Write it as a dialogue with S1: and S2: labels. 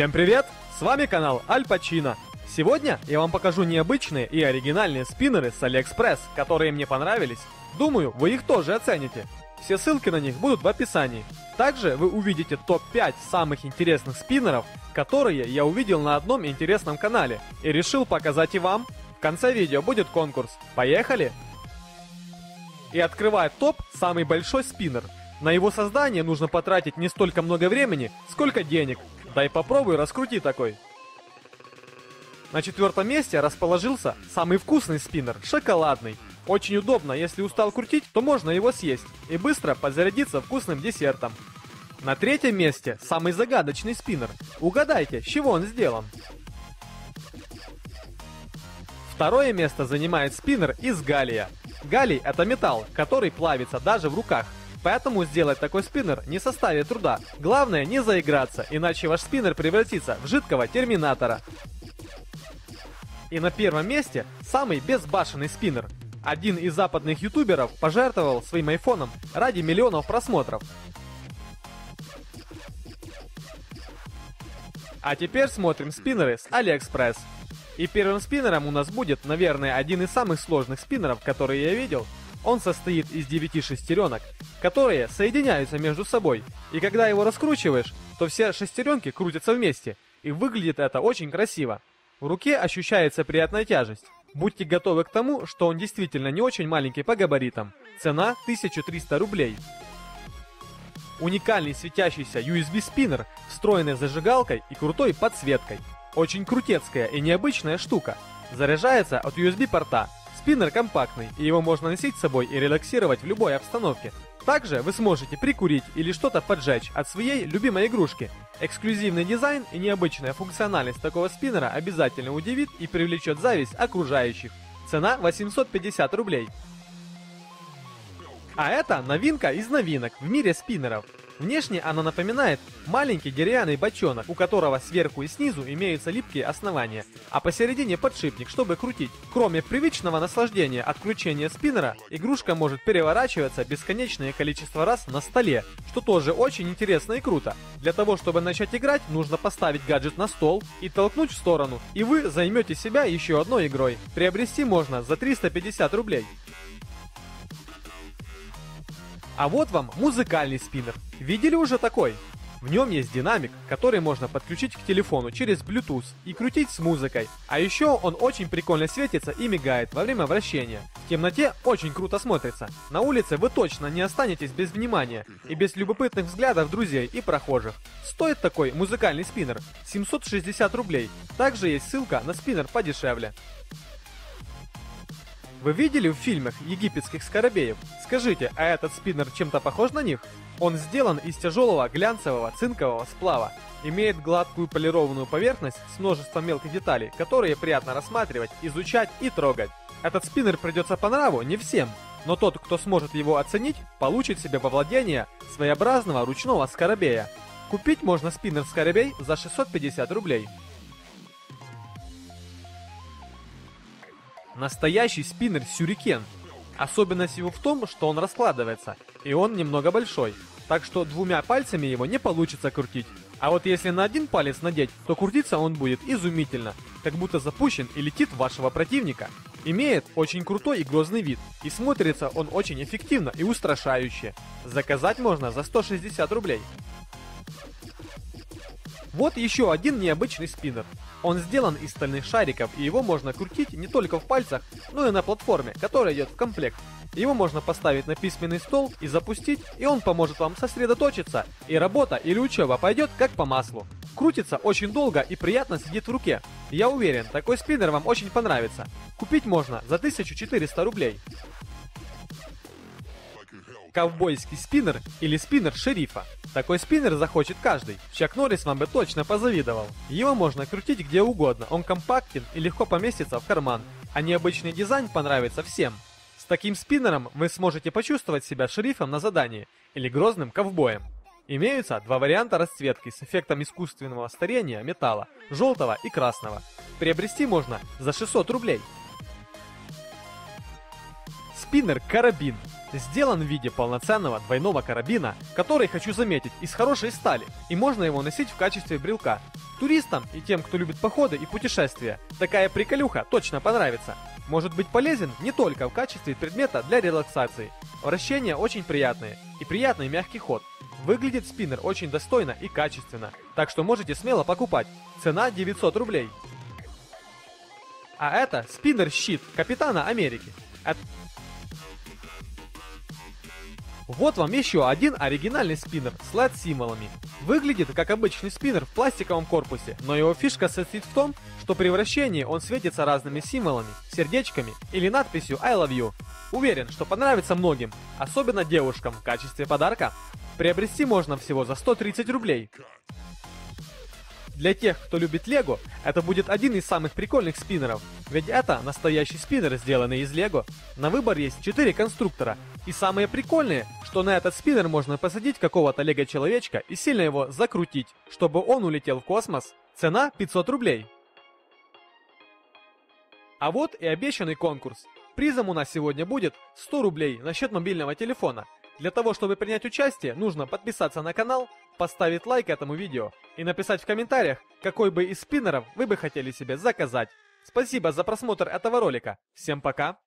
S1: Всем привет! С вами канал Аль Пачино. Сегодня я вам покажу необычные и оригинальные спиннеры с Алиэкспресс, которые мне понравились. Думаю, вы их тоже оцените. Все ссылки на них будут в описании. Также вы увидите топ-5 самых интересных спиннеров, которые я увидел на одном интересном канале и решил показать и вам. В конце видео будет конкурс. Поехали! И открывает топ самый большой спиннер. На его создание нужно потратить не столько много времени, сколько денег. Дай попробуй раскрути такой. На четвертом месте расположился самый вкусный спиннер, шоколадный. Очень удобно, если устал крутить, то можно его съесть и быстро подзарядиться вкусным десертом. На третьем месте самый загадочный спиннер. Угадайте, с чего он сделан? Второе место занимает спиннер из галлия. Галлий это металл, который плавится даже в руках. Поэтому сделать такой спиннер не составит труда. Главное не заиграться, иначе ваш спиннер превратится в жидкого терминатора. И на первом месте самый безбашенный спиннер. Один из западных ютуберов пожертвовал своим айфоном ради миллионов просмотров. А теперь смотрим спиннеры с Алиэкспресс. И первым спиннером у нас будет, наверное, один из самых сложных спиннеров, которые я видел. Он состоит из 9 шестеренок, которые соединяются между собой. И когда его раскручиваешь, то все шестеренки крутятся вместе. И выглядит это очень красиво. В руке ощущается приятная тяжесть. Будьте готовы к тому, что он действительно не очень маленький по габаритам. Цена 1300 рублей. Уникальный светящийся USB-спиннер, встроенный зажигалкой и крутой подсветкой. Очень крутецкая и необычная штука. Заряжается от USB-порта. Спиннер компактный, и его можно носить с собой и релаксировать в любой обстановке. Также вы сможете прикурить или что-то поджечь от своей любимой игрушки. Эксклюзивный дизайн и необычная функциональность такого спиннера обязательно удивит и привлечет зависть окружающих. Цена 850 рублей. А это новинка из новинок в мире спиннеров. Внешне она напоминает маленький деревянный бочонок, у которого сверху и снизу имеются липкие основания, а посередине подшипник, чтобы крутить. Кроме привычного наслаждения от кручения спиннера, игрушка может переворачиваться бесконечное количество раз на столе, что тоже очень интересно и круто. Для того, чтобы начать играть, нужно поставить гаджет на стол и толкнуть в сторону, и вы займете себя еще одной игрой. Приобрести можно за 350 рублей. А вот вам музыкальный спиннер. Видели уже такой? В нем есть динамик, который можно подключить к телефону через Bluetooth и крутить с музыкой. А еще он очень прикольно светится и мигает во время вращения. В темноте очень круто смотрится. На улице вы точно не останетесь без внимания и без любопытных взглядов друзей и прохожих. Стоит такой музыкальный спиннер 760 рублей. Также есть ссылка на спиннер подешевле. Вы видели в фильмах египетских скоробеев? Скажите, а этот спиннер чем-то похож на них? Он сделан из тяжелого глянцевого цинкового сплава, имеет гладкую полированную поверхность с множеством мелких деталей, которые приятно рассматривать, изучать и трогать. Этот спиннер придется по нраву не всем, но тот, кто сможет его оценить, получит себе во владение своеобразного ручного скоробея. Купить можно спиннер скоробей за 650 рублей. Настоящий спиннер Сюрикен. Особенность его в том, что он раскладывается, и он немного большой, так что двумя пальцами его не получится крутить. А вот если на один палец надеть, то крутиться он будет изумительно, как будто запущен и летит вашего противника. Имеет очень крутой и грозный вид, и смотрится он очень эффективно и устрашающе. Заказать можно за 160 рублей. Вот еще один необычный спиннер. Он сделан из стальных шариков, и его можно крутить не только в пальцах, но и на платформе, которая идет в комплект. Его можно поставить на письменный стол и запустить, и он поможет вам сосредоточиться, и работа или учеба пойдет как по маслу. Крутится очень долго и приятно сидит в руке. Я уверен, такой спиннер вам очень понравится. Купить можно за 1400 рублей. Ковбойский спиннер или спиннер шерифа. Такой спиннер захочет каждый. Чак Норрис вам бы точно позавидовал. Его можно крутить где угодно, он компактен и легко поместится в карман, а необычный дизайн понравится всем. С таким спиннером вы сможете почувствовать себя шерифом на задании или грозным ковбоем. Имеются два варианта расцветки с эффектом искусственного старения металла, желтого и красного. Приобрести можно за 600 рублей. Спиннер карабин сделан в виде полноценного двойного карабина, который, хочу заметить, из хорошей стали, и можно его носить в качестве брелка. Туристам и тем, кто любит походы и путешествия, такая приколюха точно понравится. Может быть полезен не только в качестве предмета для релаксации. Вращения очень приятные и приятный мягкий ход. Выглядит спиннер очень достойно и качественно, так что можете смело покупать. Цена 900 рублей. А это спиннер-щит Капитана Америки. Вот вам еще один оригинальный спиннер с LED-символами. Выглядит как обычный спиннер в пластиковом корпусе, но его фишка состоит в том, что при вращении он светится разными символами, сердечками или надписью I love you. Уверен, что понравится многим, особенно девушкам в качестве подарка. Приобрести можно всего за 130 рублей. Для тех, кто любит Лего, это будет один из самых прикольных спиннеров, ведь это настоящий спиннер, сделанный из Лего. На выбор есть 4 конструктора, и самое прикольное, что на этот спиннер можно посадить какого-то Лего-человечка и сильно его закрутить, чтобы он улетел в космос. Цена 500 рублей. А вот и обещанный конкурс. Призом у нас сегодня будет 100 рублей на счет мобильного телефона. Для того, чтобы принять участие, нужно подписаться на канал, поставить лайк этому видео и написать в комментариях, какой бы из спиннеров вы бы хотели себе заказать. Спасибо за просмотр этого ролика. Всем пока!